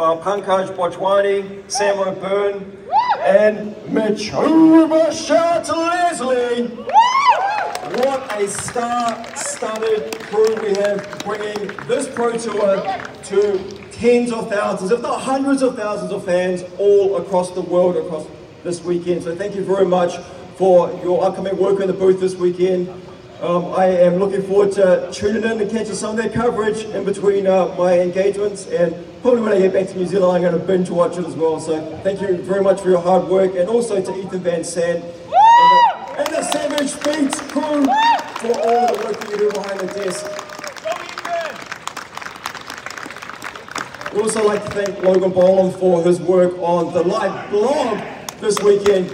uh, Pankaj Bhojwani, Sam O'Byrne, and Machuba Shout to Leslie. What a star-studded crew we have bringing this Pro Tour to tens of thousands, if not hundreds of thousands of fans all across the world across this weekend. So thank you very much for your upcoming work in the booth this weekend. Um, I am looking forward to tuning in and catching some of their coverage in between uh, my engagements and probably when I get back to New Zealand I'm going to binge watch it as well. So thank you very much for your hard work and also to Ethan Van Sant and the, and the Savage Beats crew for all the work that you do behind the desk. We'd also like to thank Logan Bolam for his work on the live blog this weekend.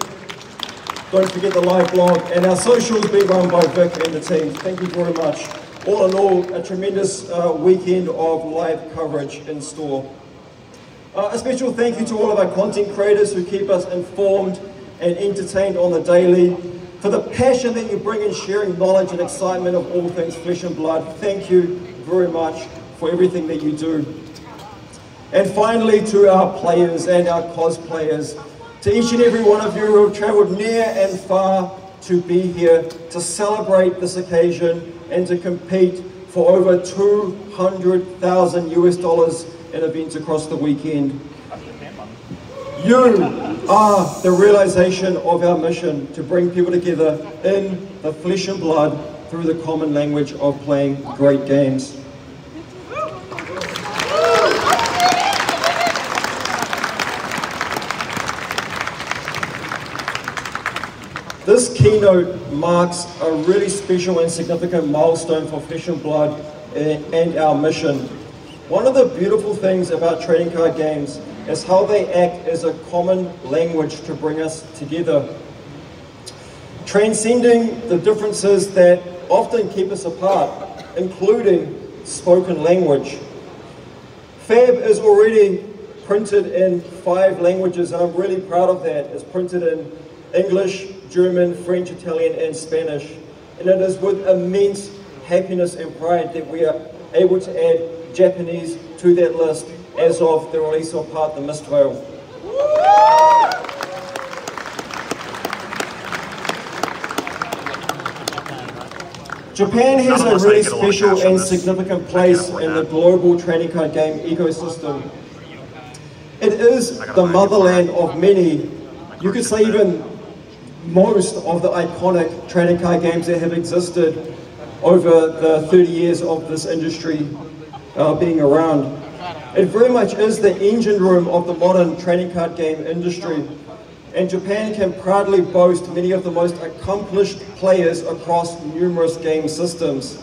Don't forget the live blog and our socials being run by Vic and the team. Thank you very much. All in all, a tremendous uh, weekend of live coverage in store. Uh, a special thank you to all of our content creators who keep us informed and entertained on the daily. For the passion that you bring in sharing knowledge and excitement of all things flesh and blood, thank you very much for everything that you do. And finally, to our players and our cosplayers, to each and every one of you who have traveled near and far to be here to celebrate this occasion and to compete for over 200,000 US dollars in events across the weekend. You are the realization of our mission to bring people together in the flesh and blood through the common language of playing great games. This keynote marks a really special and significant milestone for Flesh and Blood eh, and our mission. One of the beautiful things about trading card games is how they act as a common language to bring us together. Transcending the differences that often keep us apart, including spoken language. Fab is already printed in five languages, and I'm really proud of that. It's printed in English, German, French, Italian, and Spanish. And it is with immense happiness and pride that we are able to add Japanese to that list as of the release of Part the Mistveil. Japan has a really special and significant place in the global trading card game ecosystem. It is the motherland of many, you could say even most of the iconic trading card games that have existed over the 30 years of this industry uh, being around. It very much is the engine room of the modern trading card game industry. And Japan can proudly boast many of the most accomplished players across numerous game systems.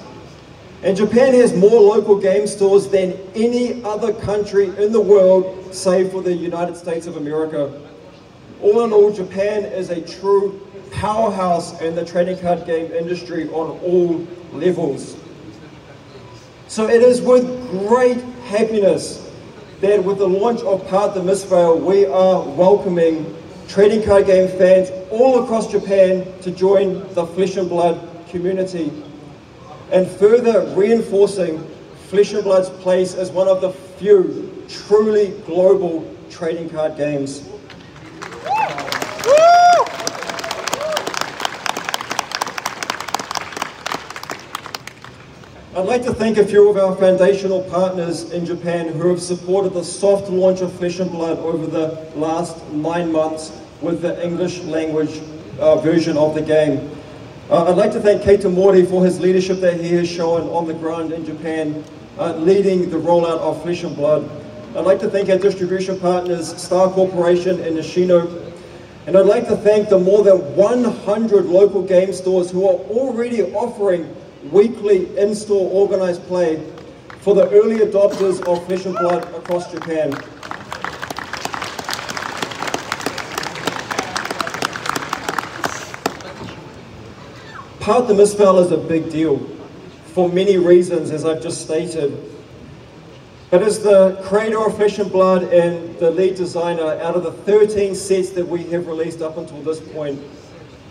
And Japan has more local game stores than any other country in the world, save for the United States of America. All in all, Japan is a true powerhouse in the trading card game industry on all levels. So it is with great happiness that with the launch of Part the Mistveil, we are welcoming trading card game fans all across Japan to join the Flesh and Blood community and further reinforcing Flesh and Blood's place as one of the few truly global trading card games. I'd like to thank a few of our foundational partners in Japan who have supported the soft launch of Flesh and Blood over the last nine months with the English language uh, version of the game. Uh, I'd like to thank Keita Mori for his leadership that he has shown on the ground in Japan, uh, leading the rollout of Flesh and Blood. I'd like to thank our distribution partners, Star Corporation and Nishino. And I'd like to thank the more than 100 local game stores who are already offering weekly in-store organized play for the early adopters of Flesh and Blood across Japan. Part the Mistveil is a big deal for many reasons, as I've just stated. But as the creator of Flesh and Blood and the lead designer, out of the 13 sets that we have released up until this point,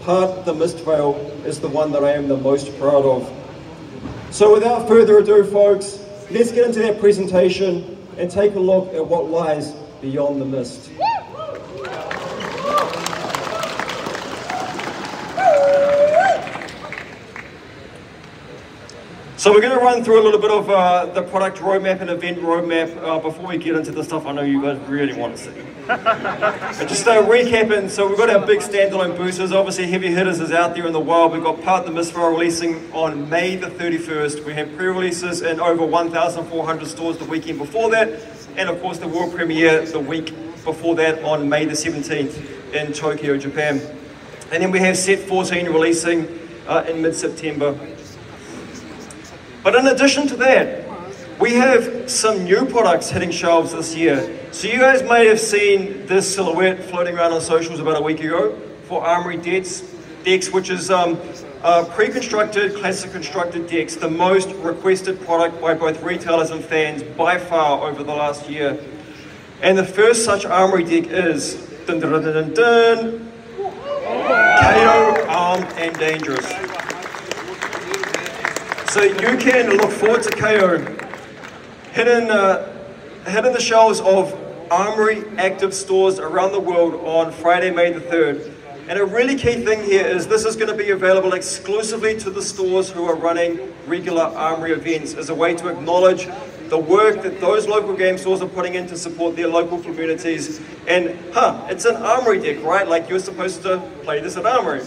Part the Mistveil is the one that I am the most proud of. So without further ado, folks, let's get into that presentation and take a look at what lies beyond the mist. So we're going to run through a little bit of uh, the product roadmap and event roadmap uh, before we get into the stuff I know you guys really want to see. just uh, recapping, so we've got our big standalone boosters. Obviously, Heavy Hitters is out there in the wild. We've got Part the Mistveil releasing on May the 31st. We have pre-releases in over 1,400 stores the weekend before that. And of course, the world premiere the week before that on May the 17th in Tokyo, Japan. And then we have Set 14 releasing uh, in mid-September but in addition to that, we have some new products hitting shelves this year. So you guys may have seen this silhouette floating around on socials about a week ago for Armory Decks, which is um, pre-constructed, classic constructed decks, the most requested product by both retailers and fans by far over the last year. And the first such Armory deck is dun dun dun dun dun, KO Armed and Dangerous. So you can look forward to KO hitting, uh, hitting the shelves of Armory active stores around the world on Friday, May the 3rd. And a really key thing here is this is going to be available exclusively to the stores who are running regular Armory events as a way to acknowledge the work that those local game stores are putting in to support their local communities. And, huh, it's an Armory deck, right? Like you're supposed to play this at Armory.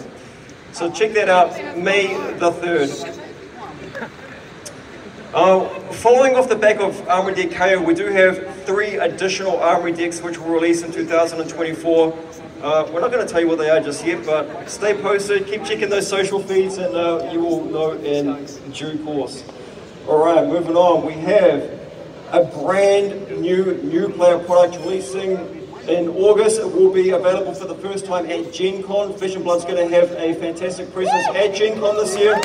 So check that out, May the 3rd. Uh, following off the back of Armory Deck KO, we do have three additional Armory decks which will release in 2024. Uh, we're not going to tell you what they are just yet, but stay posted, keep checking those social feeds, and uh, you will know in due course. All right, moving on. We have a brand new new player product releasing in August. It will be available for the first time at Gen Con. And Blood's going to have a fantastic presence at Gen Con this year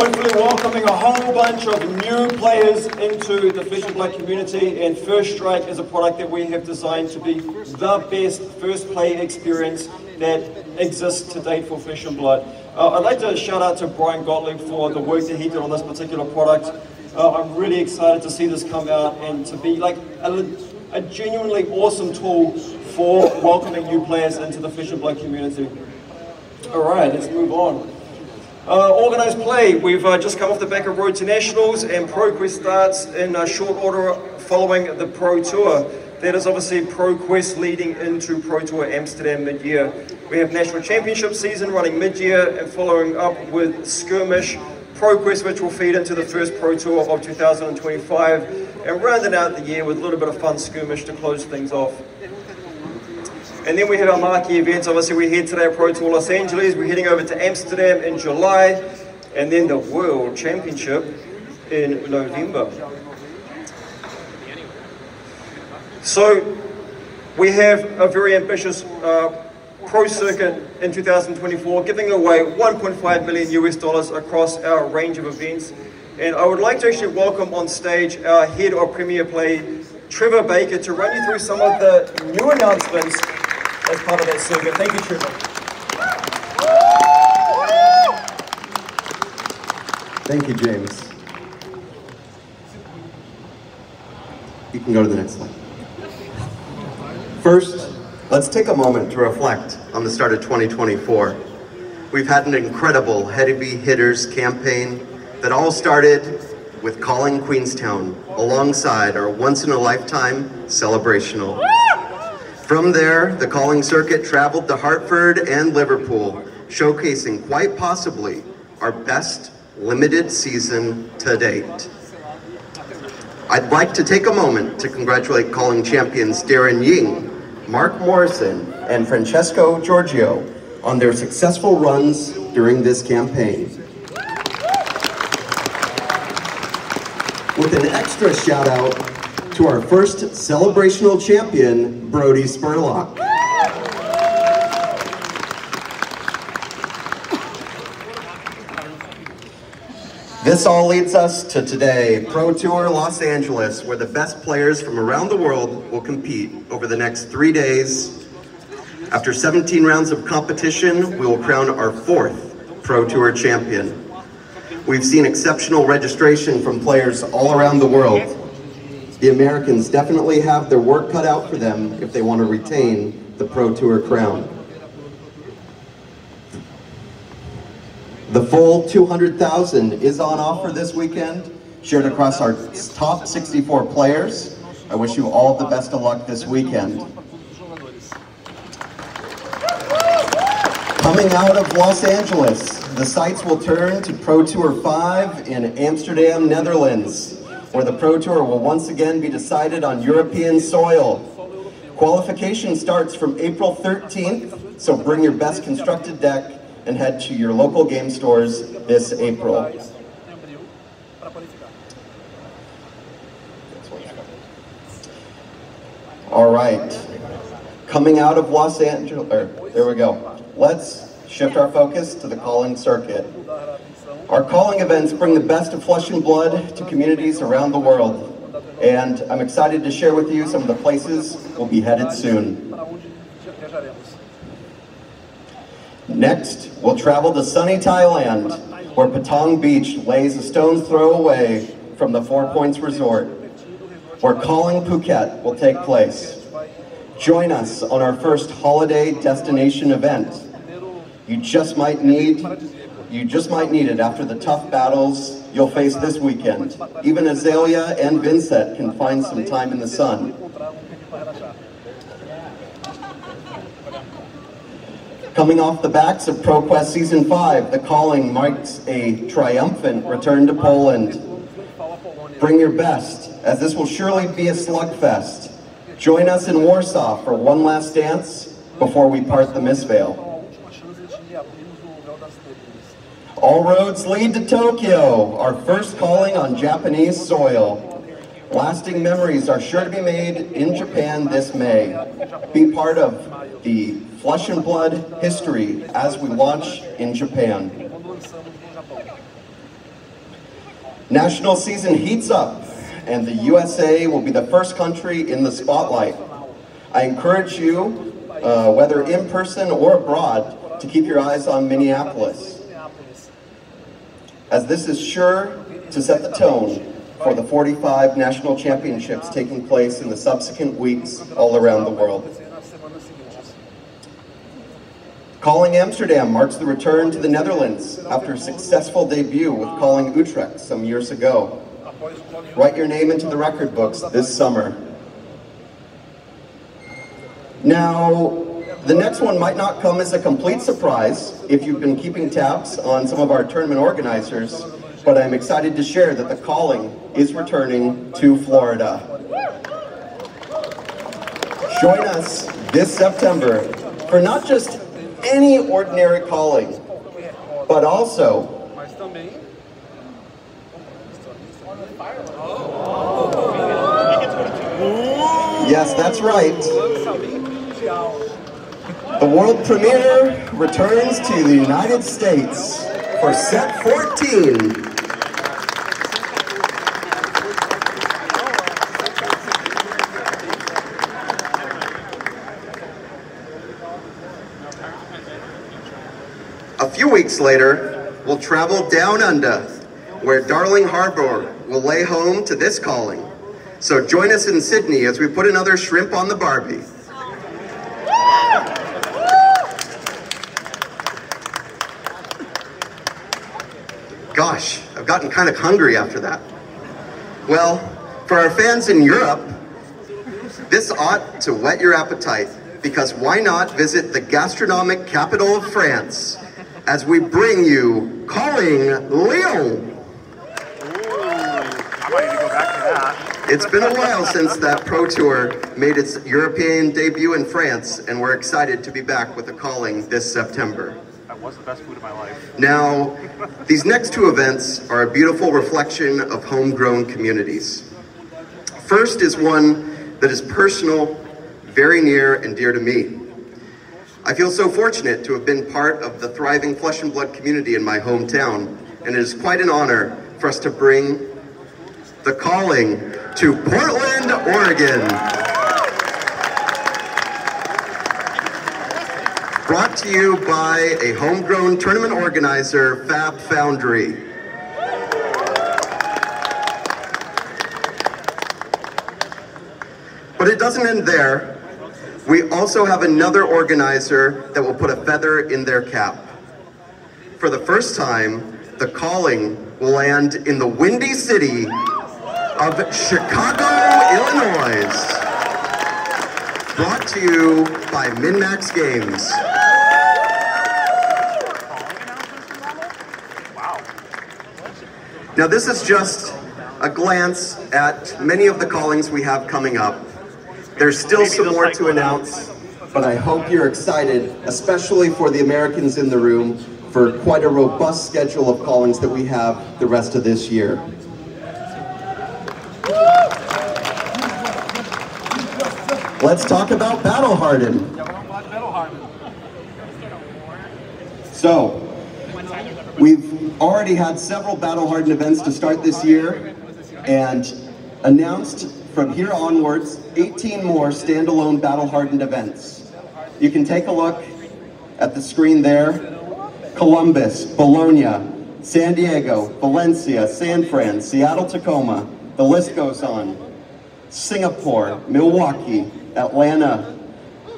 hopefully welcoming a whole bunch of new players into the Flesh and Blood community and First Strike is a product that we have designed to be the best first play experience that exists to date for Flesh and Blood. Uh, I'd like to shout out to Brian Gottlieb for the work that he did on this particular product. Uh, I'm really excited to see this come out and to be like a, a genuinely awesome tool for welcoming new players into the Flesh and Blood community. All right, let's move on. Uh, organised play, we've uh, just come off the back of Road to Nationals and ProQuest starts in uh, short order following the Pro Tour. That is obviously ProQuest leading into Pro Tour Amsterdam mid-year. We have National Championship season running mid-year and following up with Skirmish ProQuest which will feed into the first Pro Tour of 2025 and rounding out the year with a little bit of fun Skirmish to close things off. And then we have our marquee events. Obviously, we're here today at Pro Tour Los Angeles. We're heading over to Amsterdam in July, and then the World Championship in November. So, we have a very ambitious uh, pro circuit in 2024, giving away 1.5 million US dollars across our range of events. And I would like to actually welcome on stage our head of Premier Play, Trevor Baker, to run you through some of the new announcements as part of that circuit. Thank you, Trevor. Thank you, James. You can go to the next slide. First, let's take a moment to reflect on the start of 2024. We've had an incredible Heavy Hitters campaign that all started with calling Queenstown alongside our once-in-a-lifetime celebrational. From there, the calling circuit traveled to Hartford and Liverpool, showcasing quite possibly our best limited season to date. I'd like to take a moment to congratulate calling champions Darren Ying, Mark Morrison, and Francesco Giorgio on their successful runs during this campaign. With an extra shout out to our first celebrational champion, Brody Spurlock. This all leads us to today, Pro Tour Los Angeles, where the best players from around the world will compete over the next three days. After 17 rounds of competition, we will crown our fourth Pro Tour champion. We've seen exceptional registration from players all around the world, The Americans definitely have their work cut out for them if they want to retain the Pro Tour crown. The full 200,000 is on offer this weekend, shared across our top 64 players. I wish you all the best of luck this weekend. Coming out of Los Angeles, the sights will turn to Pro Tour 5 in Amsterdam, Netherlands, where the Pro Tour will once again be decided on European soil. Qualification starts from April 13th, so bring your best constructed deck and head to your local game stores this April. All right, coming out of Los Angeles, er, there we go. Let's shift our focus to the calling circuit. Our calling events bring the best of flesh and blood to communities around the world. And I'm excited to share with you some of the places we'll be headed soon. Next, we'll travel to sunny Thailand, where Patong Beach lays a stone's throw away from the Four Points Resort, where Calling Phuket will take place. Join us on our first holiday destination event. You just might need you just might need it after the tough battles you'll face this weekend. Even Azalea and Vincent can find some time in the sun. Coming off the backs of ProQuest Season 5, The Calling marks a triumphant return to Poland. Bring your best, as this will surely be a slugfest. Join us in Warsaw for one last dance before we part the Mistveil. All roads lead to Tokyo, our first calling on Japanese soil. Lasting memories are sure to be made in Japan this May. Be part of the flesh and blood history as we launch in Japan. National season heats up and the USA will be the first country in the spotlight. I encourage you, uh, whether in person or abroad, to keep your eyes on Minneapolis as this is sure to set the tone for the 45 national championships taking place in the subsequent weeks all around the world. Calling Amsterdam marks the return to the Netherlands after a successful debut with Calling Utrecht some years ago. Write your name into the record books this summer. Now, the next one might not come as a complete surprise if you've been keeping tabs on some of our tournament organizers, but I'm excited to share that the calling is returning to Florida. Join us this September for not just any ordinary calling, but also Yes, that's right. The world premiere returns to the United States for set 14. A few weeks later, we'll travel down under, where Darling Harbour will lay home to this calling. So join us in Sydney as we put another shrimp on the Barbie. Gosh, I've gotten kind of hungry after that. Well, for our fans in Europe, this ought to whet your appetite because why not visit the gastronomic capital of France as we bring you Calling Lyon. It's been a while since that Pro Tour made its European debut in France, and we're excited to be back with a calling this September was the best food of my life. Now, these next two events are a beautiful reflection of homegrown communities. First is one that is personal, very near and dear to me. I feel so fortunate to have been part of the thriving flesh and blood community in my hometown, and it is quite an honor for us to bring the calling to Portland, Oregon. Brought to you by a homegrown tournament organizer, Fab Foundry. But it doesn't end there. We also have another organizer that will put a feather in their cap. For the first time, the calling will land in the windy city of Chicago, Illinois. Brought to you by MinMax Games. Now this is just a glance at many of the callings we have coming up. There's still some more to announce, but I hope you're excited, especially for the Americans in the room, for quite a robust schedule of callings that we have the rest of this year. Let's talk about Battle Hardened. So, we've already had several Battle Hardened events to start this year, and announced from here onwards 18 more standalone Battle Hardened events. You can take a look at the screen there. Columbus, Bologna, San Diego, Valencia, San Fran, Seattle, Tacoma, the list goes on. Singapore, Milwaukee, Atlanta,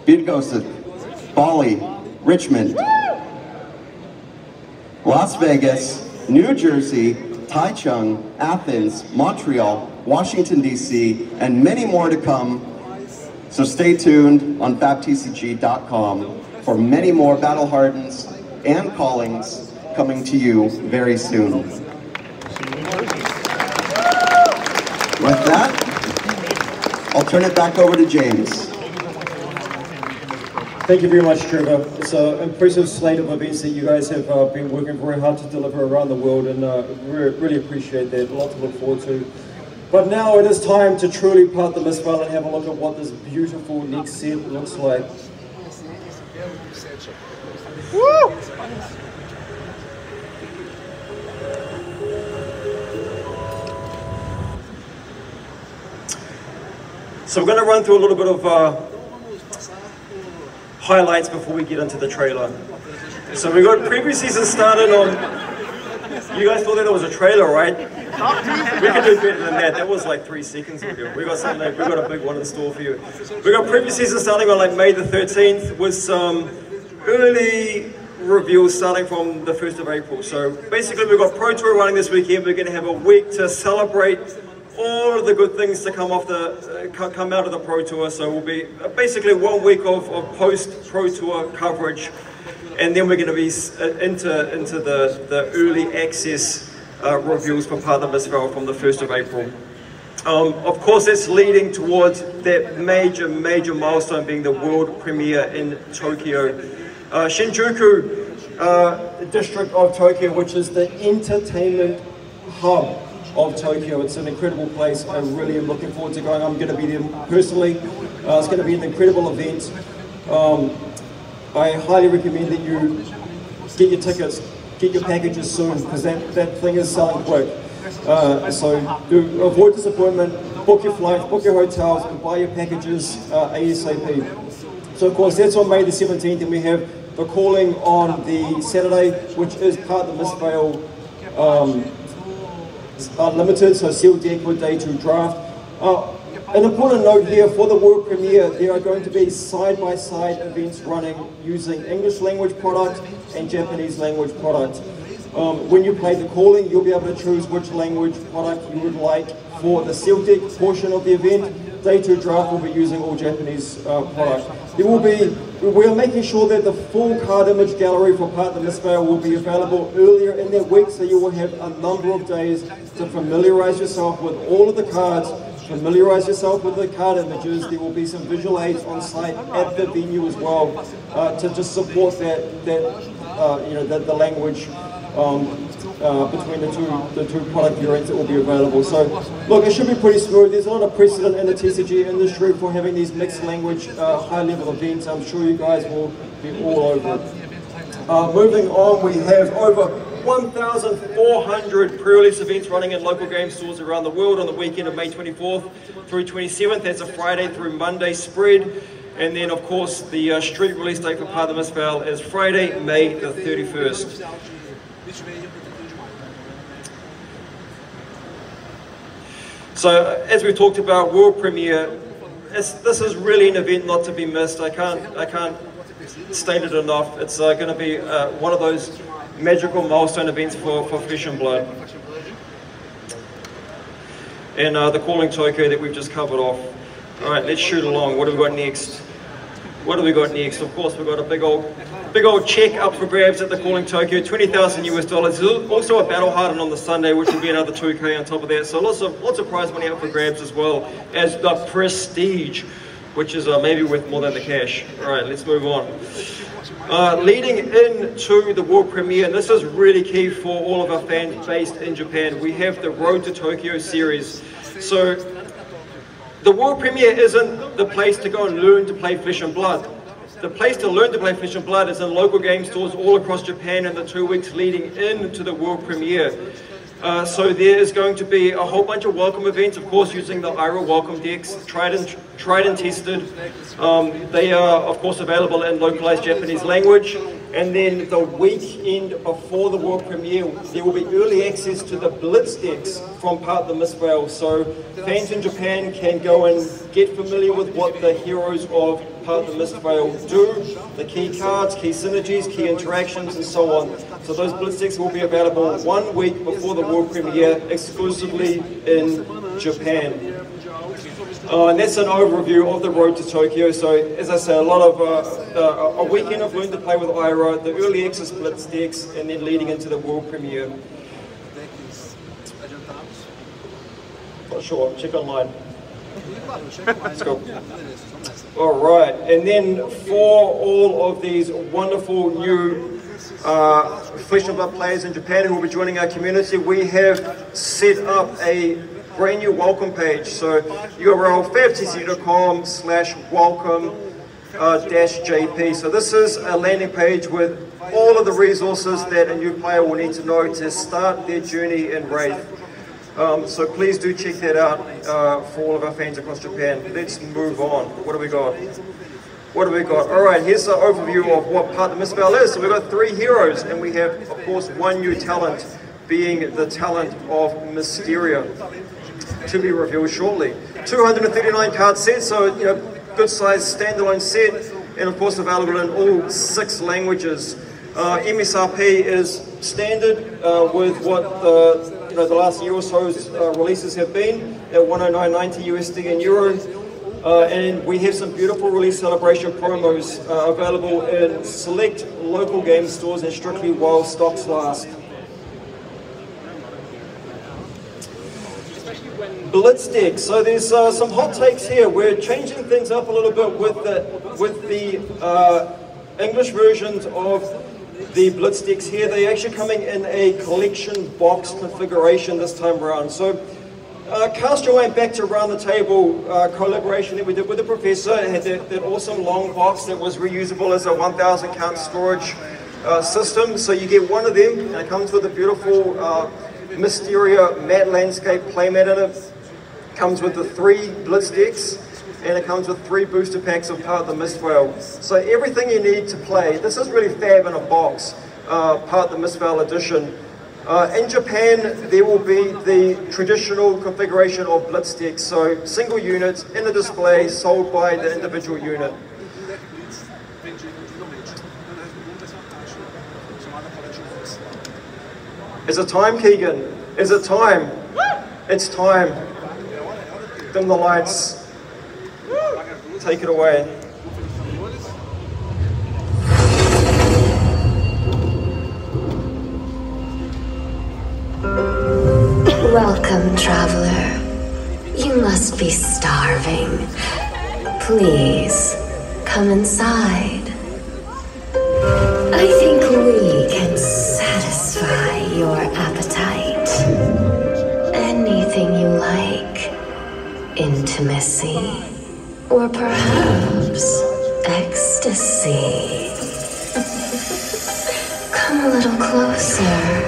Bydgoszcz, Bali, Richmond, Las Vegas, New Jersey, Taichung, Athens, Montreal, Washington, D.C., and many more to come. So stay tuned on fabtcg.com for many more battle hardens and callings coming to you very soon. With that, I'll turn it back over to James. Thank you very much, Trevor. It's an impressive slate of events that you guys have uh, been working very hard to deliver around the world, and uh, we really appreciate that. A lot to look forward to. But now it is time to truly part the mist veil and have a look at what this beautiful next set looks like. Woo! So we're going to run through a little bit of uh, highlights before we get into the trailer. So we got previous season started on. You guys thought that it was a trailer, right? We can do better than that. That was like three seconds ago. We got something. We got a big one in store for you. We got previous season starting on like May the 13th with some early reveals starting from the 1st of April. So basically, we've got Pro Tour running this weekend. We're going to have a week to celebrate all of the good things to come off the uh, come out of the Pro Tour. So we'll be uh, basically one week of, of post Pro Tour coverage, and then we're going to be uh, into into the the early access uh, reviews for Part the Mistveil from the 1st of April. Um, of course, it's leading towards that major, major milestone being the world premiere in Tokyo. Uh, Shinjuku uh, district of Tokyo, which is the entertainment hub of Tokyo. It's an incredible place. I really am looking forward to going. I'm going to be there personally. Uh, it's going to be an incredible event. Um, I highly recommend that you get your tickets, get your packages soon, because that, that thing is selling quick. Uh, so do avoid disappointment, book your flights, book your hotels, and buy your packages uh, ASAP. So of course that's on May the 17th, and we have the calling on the Saturday, which is part of the Mist Veil um, Unlimited, so sealed deck with day two draft. Uh, an important note here, for the world premiere, there are going to be side-by-side -side events running using English language product and Japanese language product. Um, when you play the calling, you'll be able to choose which language product you would like for the sealed deck portion of the event. Day two draft will be using all Japanese uh, product. There will be, we are making sure that the full card image gallery for Part of the will be available earlier in that week, so you will have a number of days to familiarize yourself with all of the cards, familiarize yourself with the card images. There will be some visual aids on site at the venue as well uh, to just support that, that uh, you know, the, the language um, uh, between the two the two product variants that will be available. So look, it should be pretty smooth. There's a lot of precedent in the TCG industry for having these mixed language uh, high level events. I'm sure you guys will be all over it. Uh, moving on, we have over 1,400 pre-release events running in local game stores around the world on the weekend of May 24th through 27th. That's a Friday through Monday spread. And then, of course, the uh, street release date for Path of the Mist is Friday, May the 31st. So as we talked about, world premiere this is really an event not to be missed. I can't, I can't state it enough. It's uh, going to be uh, one of those magical milestone events for, for Flesh and Blood. And uh, the calling Tokyo that we've just covered off. All right, let's shoot along. What have we got next? What have we got next? Of course, we've got a big old, big old check up for grabs at the Calling Tokyo, 20,000 US dollars. There's also a battle hardened on the Sunday, which will be another 2K on top of that. So lots of, lots of prize money up for grabs as well as the prestige, which is uh, maybe worth more than the cash. All right, let's move on. Uh, leading into the world premiere, and this is really key for all of our fans based in Japan, we have the Road to Tokyo series. So the world premiere isn't the place to go and learn to play Flesh and Blood. The place to learn to play Flesh and Blood is in local game stores all across Japan in the two weeks leading into the world premiere. Uh, so there is going to be a whole bunch of welcome events, of course, using the Aira welcome decks, tried and, tried and tested. Um, they are, of course, available in localized Japanese language. And then the weekend before the world premiere, there will be early access to the Blitz decks from Part of the Mistveil. So fans in Japan can go and get familiar with what the heroes of Part of the Mistveil do, the key cards, key synergies, key interactions, and so on. So those Blitz decks will be available one week before the world premiere, exclusively in Japan. Uh, and that's an overview of the road to Tokyo. So, as I say, a lot of uh, uh, a weekend of learning to play with Aira, the early access blitz decks, and then leading into the world premiere. Not sure. Check online. Let's go. All right, and then for all of these wonderful new uh, Blood players in Japan who will be joining our community, we have set up a brand new welcome page. So URL fabtcg.com slash welcome uh, dash JP. So this is a landing page with all of the resources that a new player will need to know to start their journey in Rathe. Um, so please do check that out uh, for all of our fans across Japan. Let's move on. What do we got? What do we got? All right, here's the overview of what part the Mistveil is. So we've got three heroes, and we have, of course, one new talent, being the talent of Mysteria to be revealed shortly. 239 card set, so you know, good size standalone set, and of course available in all six languages. Uh, MSRP is standard uh, with what the, you know, the last year or so's uh, releases have been at 109.90 USD and Euro. Uh, and we have some beautiful release celebration promos uh, available in select local game stores and strictly while stocks last. Blitz deck. So there's uh, some hot takes here. We're changing things up a little bit with the with the uh, English versions of the Blitz decks here. They're actually coming in a collection box configuration this time around. So uh, cast your mind back to around the table uh, collaboration that we did with the professor. It had that, that awesome long box that was reusable as a 1,000 count storage uh, system. So you get one of them, and it comes with a beautiful Mysteria matte landscape playmat in it comes with the three Blitz decks, and it comes with three booster packs of Part of the Mistveil. So everything you need to play, this is really fab in a box, uh, Part the Mistveil edition. Uh, in Japan, there will be the traditional configuration of Blitz decks, so single units in the display sold by the individual unit. Is it time, Keegan? Is it time? It's time dim the lights, take it away. Welcome, traveler. You must be starving. Please, come inside. Closer.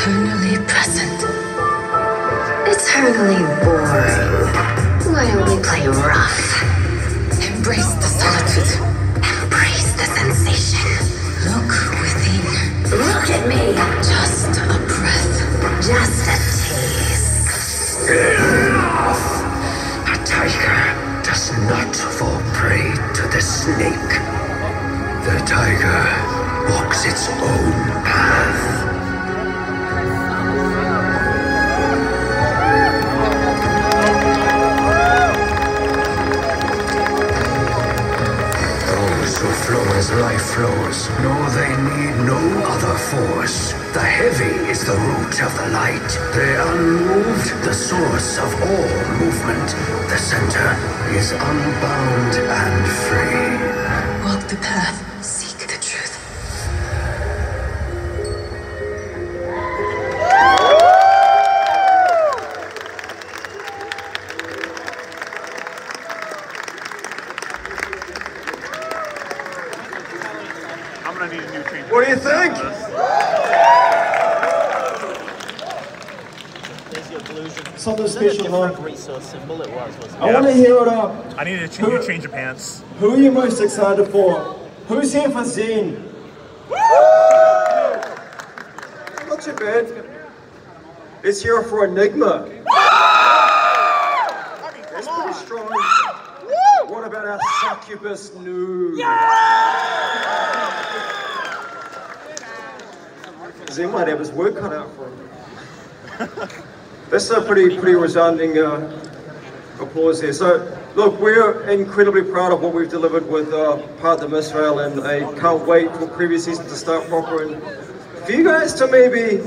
Eternally present. Eternally boring. Why don't we play rough? Embrace the solitude. Embrace the sensation. Look within. Look at me. Just a breath. Just a taste. A tiger does not fall prey to the snake. The tiger walks its own path. As life flows know they need no other force. The heavy is the root of the light. The unmoved, the source of all movement. The center is unbound and free. Walk the path. Huh? resource symbol it was, wasn't I want to hear it up. I need a ch- Nuu change of pants. Who are you most excited for? Who's here for Zen? Not too bad. Let's hear it for Enigma. That's pretty strong. What about our succubus new? Zen might have his work cut out for him. That's a pretty pretty resounding uh, applause there. So, look, we're incredibly proud of what we've delivered with uh, Part of the Mistveil, and I can't wait for previous season to start proper. And for you guys to maybe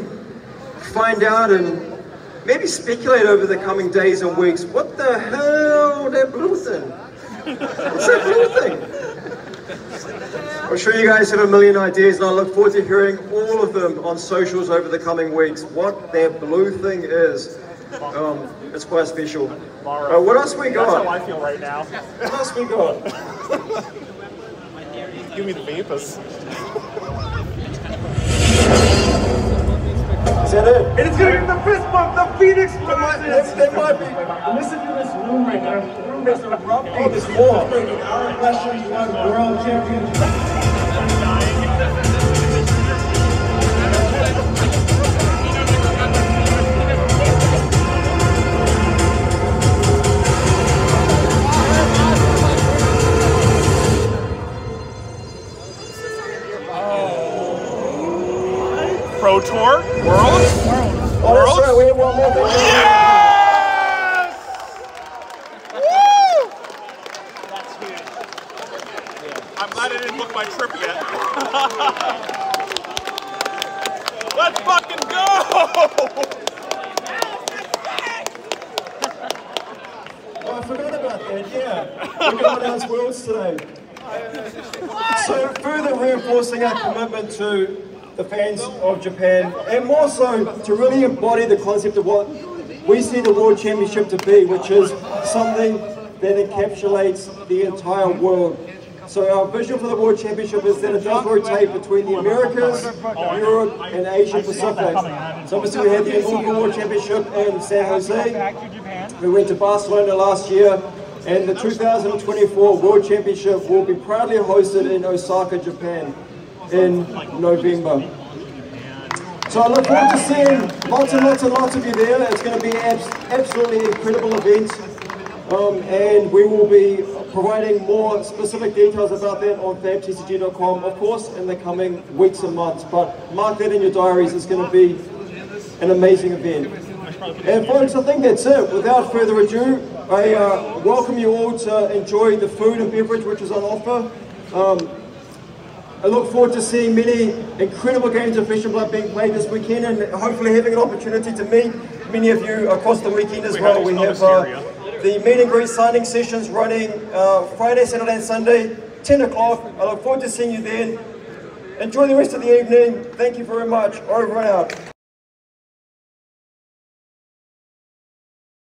find out and maybe speculate over the coming days and weeks, what the hell that blue thing? What's that blue thing? I'm sure you guys have a million ideas, and I look forward to hearing all of them on socials over the coming weeks. What that blue thing is, um, it's quite special. Uh, what else we got? That's how? I feel right now. What else we got? Give me the vapors. Is that it? It is gonna be the fist bump, the Phoenix That might, that might be. Listen to this room right now. The room is erupting. Oh, there's more. Our one world championship. Tour World. Oh, that's right. We have one more thing. Yes! Woo! I'm glad I didn't book my trip yet. Let's fucking go! Oh, I forgot about that. Yeah, we're going to announce worlds today. So further reinforcing our commitment to the fans of Japan, and more so to really embody the concept of what we see the World Championship to be, which is something that encapsulates the entire world. So our vision for the World Championship is that it does rotate between the Americas, Europe, and Asia Pacific. So obviously we had the inaugural World Championship in San Jose. We went to Barcelona last year, and the 2024 World Championship will be proudly hosted in Osaka, Japan in November. So I look forward to seeing lots and lots and lots of you there. It's going to be an absolutely incredible event. Um, and we will be providing more specific details about that on fabtcg.com, of course, in the coming weeks and months. But mark that in your diaries. It's going to be an amazing event. And folks, I think that's it. Without further ado, I uh, welcome you all to enjoy the food and beverage which is on offer. Um, I look forward to seeing many incredible games of Flesh and Blood being played this weekend and hopefully having an opportunity to meet many of you across the weekend as well. We have uh, the meet and greet signing sessions running uh, Friday, Saturday and Sunday, 10 o'clock. I look forward to seeing you then. Enjoy the rest of the evening. Thank you very much. Over and out.